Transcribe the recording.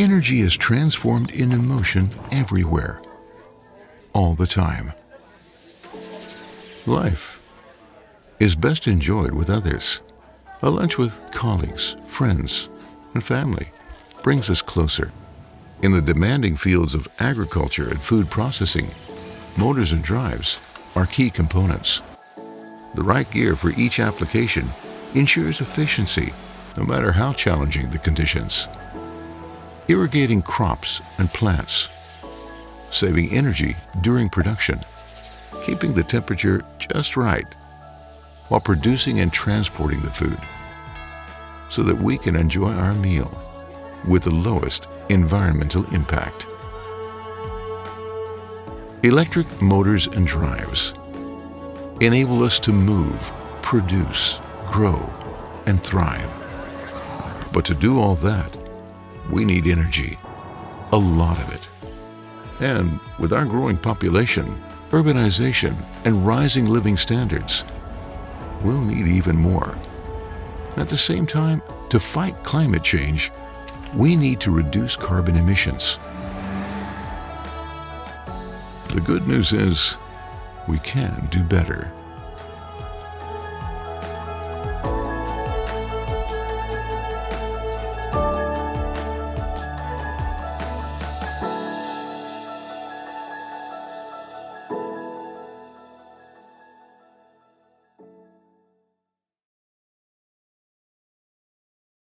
energy is transformed into motion everywhere, all the time. Life is best enjoyed with others. A lunch with colleagues, friends, and family brings us closer. In the demanding fields of agriculture and food processing, motors and drives are key components. The right gear for each application ensures efficiency, no matter how challenging the conditions. Irrigating crops and plants, saving energy during production, keeping the temperature just right while producing and transporting the food so that we can enjoy our meal with the lowest environmental impact. Electric motors and drives enable us to move, produce, grow, and thrive. But to do all that, we need energy, a lot of it. And with our growing population, urbanization, and rising living standards, we'll need even more. At the same time, to fight climate change, we need to reduce carbon emissions. The good news is we can do better.